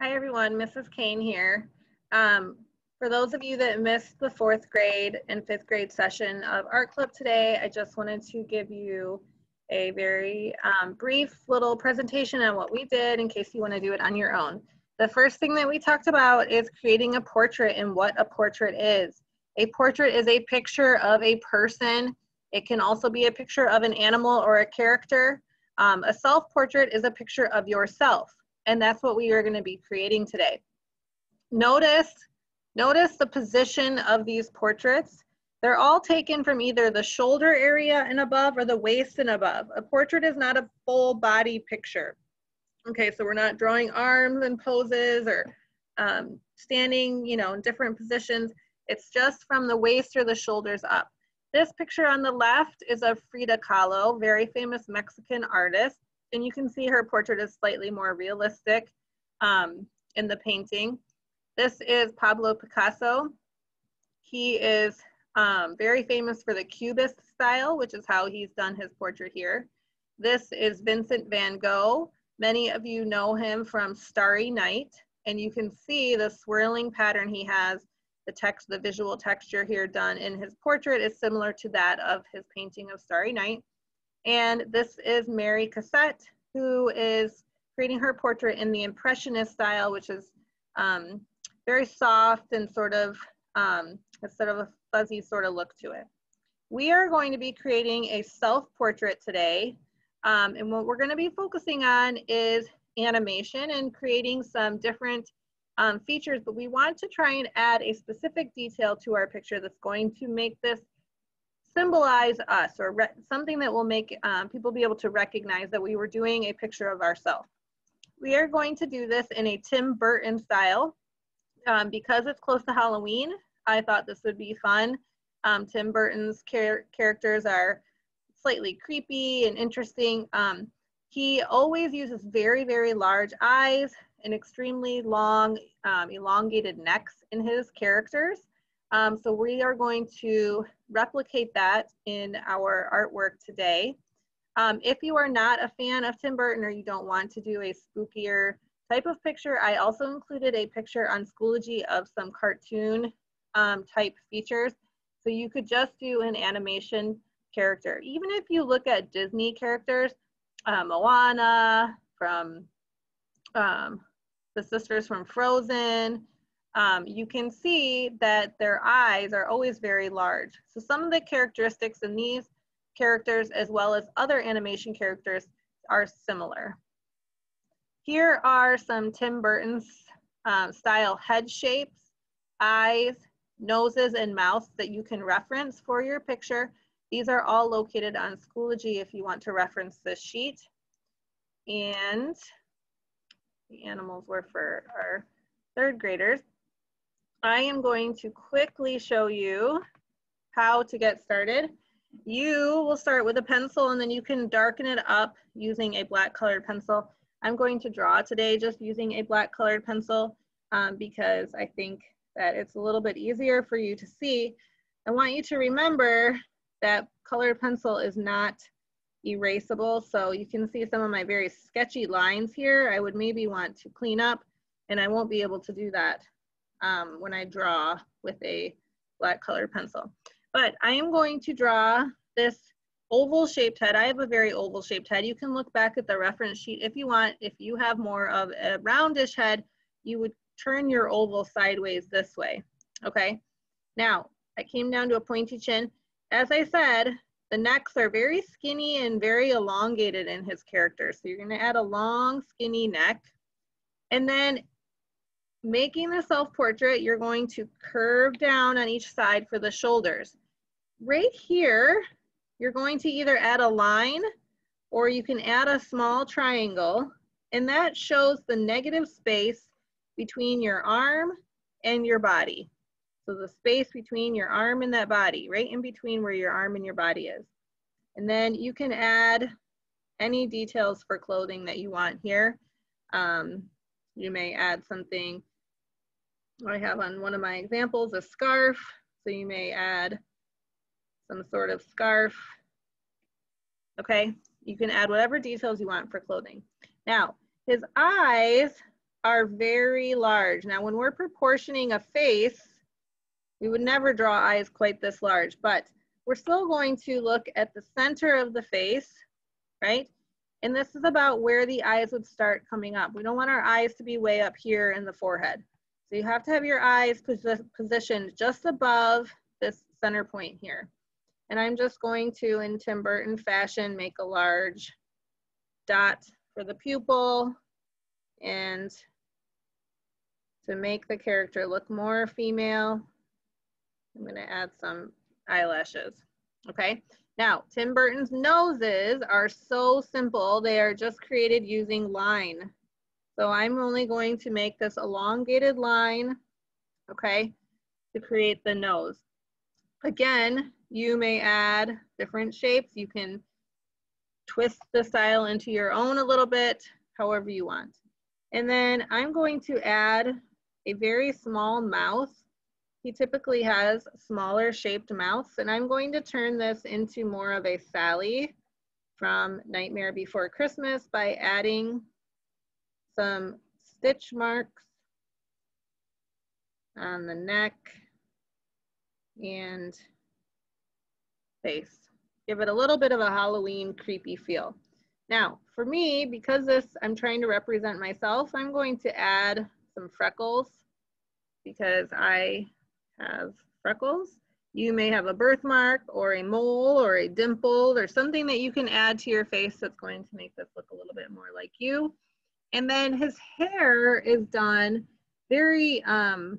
Hi everyone, Mrs. Cain here. Um, for those of you that missed the fourth grade and fifth grade session of Art Club today, I just wanted to give you a very um, brief little presentation on what we did in case you want to do it on your own. The first thing that we talked about is creating a portrait and what a portrait is. A portrait is a picture of a person. It can also be a picture of an animal or a character. Um, a self-portrait is a picture of yourself, and that's what we are going to be creating today. Notice, notice the position of these portraits. They're all taken from either the shoulder area and above or the waist and above. A portrait is not a full body picture. Okay, so we're not drawing arms and poses or um, standing, you know, in different positions. It's just from the waist or the shoulders up. This picture on the left is of Frida Kahlo, very famous Mexican artist. And you can see her portrait is slightly more realistic um, in the painting. This is Pablo Picasso. He is um, very famous for the Cubist style, which is how he's done his portrait here. This is Vincent van Gogh. Many of you know him from Starry Night, and you can see the swirling pattern he has. The text, the visual texture here done in his portrait is similar to that of his painting of Starry Night. And this is Mary Cassatt, who is creating her portrait in the Impressionist style, which is um, very soft and sort of, um, instead of a fuzzy sort of look to it. We are going to be creating a self-portrait today. Um, and what we're gonna be focusing on is animation and creating some different um, features, but we want to try and add a specific detail to our picture that's going to make this symbolize us or something that will make um, people be able to recognize that we were doing a picture of ourselves. We are going to do this in a Tim Burton style. Um, because it's close to Halloween, I thought this would be fun. Um, Tim Burton's char characters are slightly creepy and interesting. Um, he always uses very, very large eyes and extremely long, um, elongated necks in his characters. Um, so we are going to replicate that in our artwork today. Um, if you are not a fan of Tim Burton or you don't want to do a spookier type of picture, I also included a picture on Schoology of some cartoon um, type features. So you could just do an animation character. Even if you look at Disney characters, uh, Moana, from um, the sisters from Frozen, um, you can see that their eyes are always very large. So some of the characteristics in these characters as well as other animation characters are similar. Here are some Tim Burton's um, style head shapes, eyes, noses, and mouths that you can reference for your picture. These are all located on Schoology if you want to reference this sheet. And the animals were for our third graders. I am going to quickly show you how to get started. You will start with a pencil and then you can darken it up using a black colored pencil. I'm going to draw today just using a black colored pencil um, because I think that it's a little bit easier for you to see. I want you to remember that colored pencil is not erasable. So you can see some of my very sketchy lines here. I would maybe want to clean up and I won't be able to do that um, when I draw with a black colored pencil. But I am going to draw this oval shaped head. I have a very oval shaped head. You can look back at the reference sheet if you want. If you have more of a roundish head, you would turn your oval sideways this way, okay? Now, I came down to a pointy chin. As I said, the necks are very skinny and very elongated in his character. So you're gonna add a long, skinny neck. And then making the self-portrait, you're going to curve down on each side for the shoulders. Right here, you're going to either add a line or you can add a small triangle and that shows the negative space between your arm and your body. So the space between your arm and that body, right in between where your arm and your body is. And then you can add any details for clothing that you want here. Um, you may add something, I have on one of my examples, a scarf. So you may add some sort of scarf. Okay, you can add whatever details you want for clothing. Now, his eyes are very large. Now, when we're proportioning a face, we would never draw eyes quite this large, but we're still going to look at the center of the face, right? And this is about where the eyes would start coming up. We don't want our eyes to be way up here in the forehead. So you have to have your eyes positioned just above this center point here. And I'm just going to, in Tim Burton fashion, make a large dot for the pupil and to make the character look more female, I'm gonna add some eyelashes, okay? Now, Tim Burton's noses are so simple. They are just created using line. So I'm only going to make this elongated line, okay, to create the nose. Again, you may add different shapes. You can twist the style into your own a little bit, however you want. And then I'm going to add a very small mouth. He typically has smaller shaped mouths, and I'm going to turn this into more of a Sally from Nightmare Before Christmas by adding some stitch marks on the neck and face. Give it a little bit of a Halloween creepy feel. Now, for me, because this, I'm trying to represent myself, I'm going to add some freckles because I have freckles. You may have a birthmark or a mole or a dimple or something that you can add to your face that's going to make this look a little bit more like you. And then his hair is done very, um,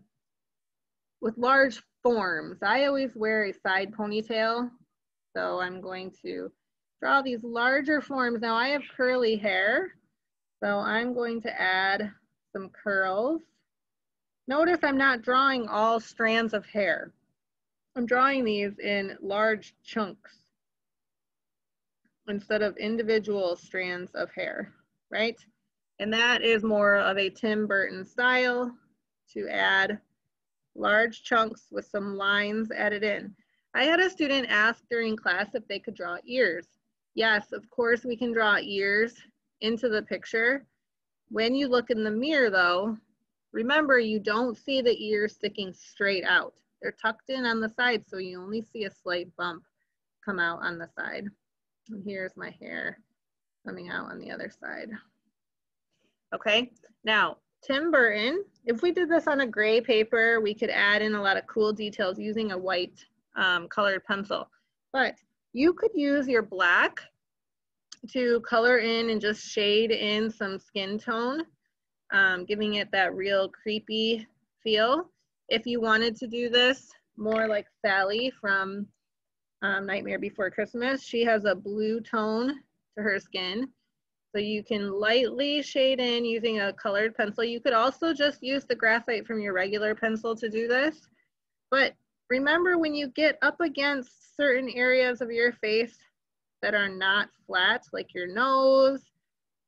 with large forms. I always wear a side ponytail. So I'm going to draw these larger forms. Now I have curly hair. So I'm going to add some curls. Notice I'm not drawing all strands of hair. I'm drawing these in large chunks instead of individual strands of hair, right? And that is more of a Tim Burton style to add large chunks with some lines added in. I had a student ask during class if they could draw ears. Yes, of course we can draw ears into the picture. When you look in the mirror though, remember you don't see the ears sticking straight out. They're tucked in on the side so you only see a slight bump come out on the side. And here's my hair coming out on the other side. Okay, now Tim Burton, if we did this on a gray paper, we could add in a lot of cool details using a white um, colored pencil. But you could use your black to color in and just shade in some skin tone, um, giving it that real creepy feel. If you wanted to do this more like Sally from um, Nightmare Before Christmas, she has a blue tone to her skin. So you can lightly shade in using a colored pencil. You could also just use the graphite from your regular pencil to do this. But remember when you get up against certain areas of your face that are not flat, like your nose,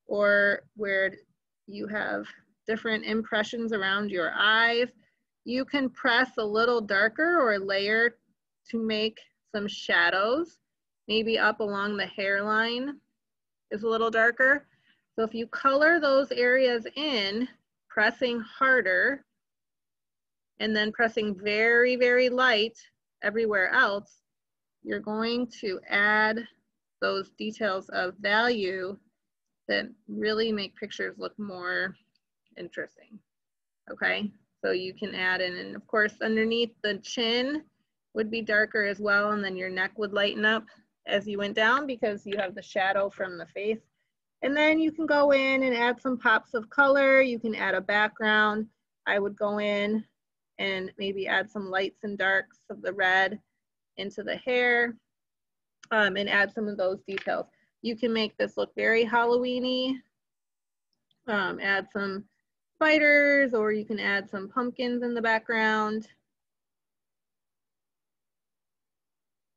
or where you have different impressions around your eyes, you can press a little darker or layer to make some shadows, maybe up along the hairline is a little darker. So if you color those areas in, pressing harder, and then pressing very, very light everywhere else, you're going to add those details of value that really make pictures look more interesting. Okay, so you can add in, and of course, underneath the chin would be darker as well, and then your neck would lighten up as you went down because you have the shadow from the face. And then you can go in and add some pops of color. You can add a background. I would go in and maybe add some lights and darks of the red into the hair um, and add some of those details. You can make this look very Halloweeny. Um, add some spiders or you can add some pumpkins in the background.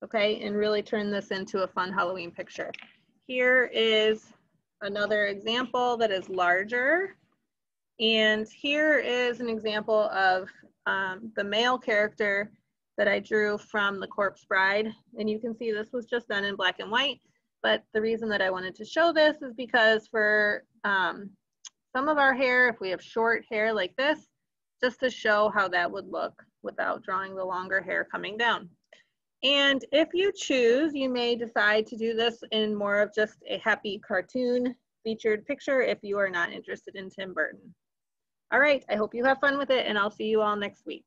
Okay, and really turn this into a fun Halloween picture. Here is another example that is larger. And here is an example of um, the male character that I drew from The Corpse Bride. And you can see this was just done in black and white. But the reason that I wanted to show this is because for um, some of our hair if we have short hair like this, just to show how that would look without drawing the longer hair coming down. And if you choose, you may decide to do this in more of just a happy cartoon featured picture if you are not interested in Tim Burton. All right, I hope you have fun with it and I'll see you all next week.